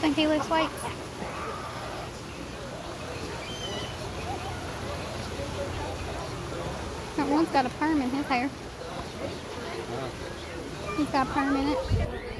think he lifts weights? That one's got a perm in his hair. He's got a perm in it.